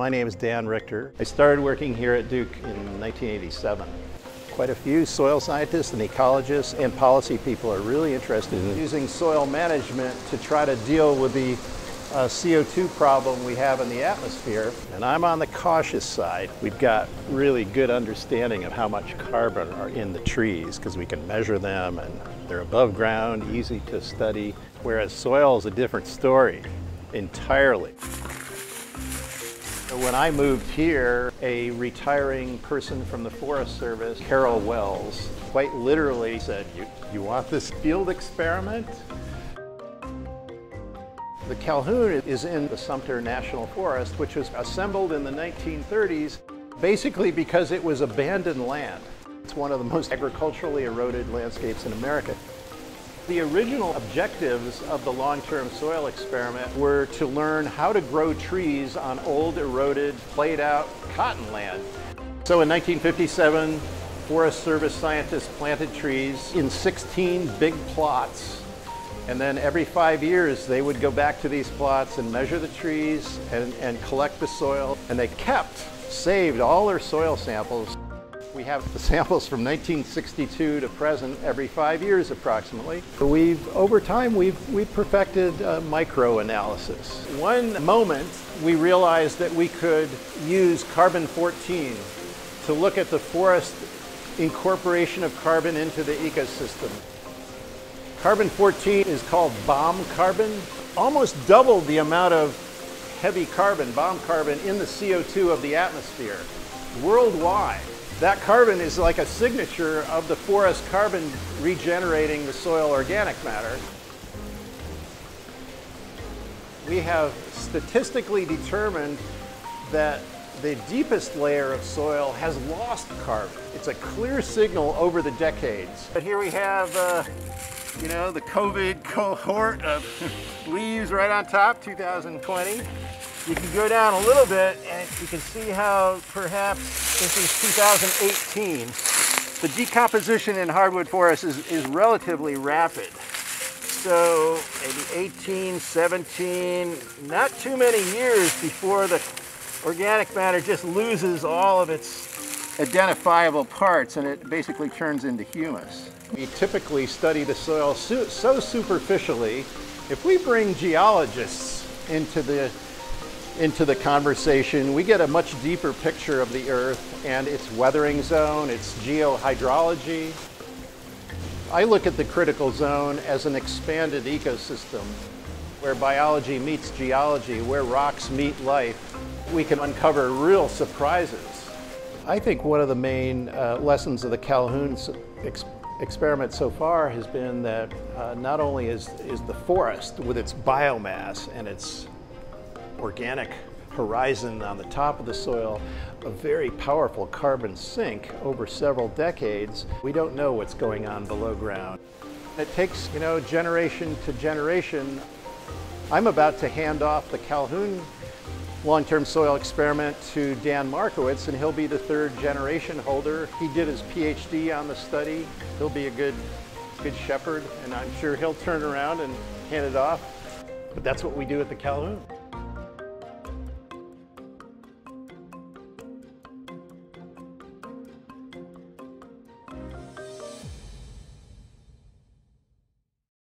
My name is Dan Richter. I started working here at Duke in 1987. Quite a few soil scientists and ecologists and policy people are really interested in using soil management to try to deal with the uh, CO2 problem we have in the atmosphere. And I'm on the cautious side. We've got really good understanding of how much carbon are in the trees because we can measure them and they're above ground, easy to study, whereas soil is a different story entirely. When I moved here, a retiring person from the Forest Service, Carol Wells, quite literally said, you, you want this field experiment? The Calhoun is in the Sumter National Forest, which was assembled in the 1930s basically because it was abandoned land. It's one of the most agriculturally eroded landscapes in America. The original objectives of the long-term soil experiment were to learn how to grow trees on old, eroded, played out cotton land. So in 1957, Forest Service scientists planted trees in 16 big plots and then every five years, they would go back to these plots and measure the trees and, and collect the soil. And they kept, saved all their soil samples. We have the samples from 1962 to present every five years approximately. We've, over time, we've, we've perfected uh, microanalysis. One moment, we realized that we could use carbon-14 to look at the forest incorporation of carbon into the ecosystem. Carbon-14 is called bomb carbon, almost doubled the amount of heavy carbon, bomb carbon, in the CO2 of the atmosphere worldwide. That carbon is like a signature of the forest carbon regenerating the soil organic matter. We have statistically determined that the deepest layer of soil has lost carbon. It's a clear signal over the decades. But here we have uh, you know, the COVID cohort of leaves right on top, 2020. You can go down a little bit and you can see how perhaps this is 2018. The decomposition in hardwood forests is, is relatively rapid. So maybe 18, 17, not too many years before the organic matter just loses all of its identifiable parts and it basically turns into humus. We typically study the soil so, so superficially. If we bring geologists into the into the conversation, we get a much deeper picture of the Earth and its weathering zone, its geohydrology. I look at the critical zone as an expanded ecosystem where biology meets geology, where rocks meet life. We can uncover real surprises. I think one of the main uh, lessons of the Calhoun ex experiment so far has been that uh, not only is, is the forest with its biomass and its organic horizon on the top of the soil a very powerful carbon sink over several decades. We don't know what's going on below ground. It takes, you know, generation to generation. I'm about to hand off the Calhoun long-term soil experiment to Dan Markewitz and he'll be the third generation holder. He did his PhD on the study. He'll be a good, good shepherd and I'm sure he'll turn around and hand it off. But that's what we do at the Calhoun.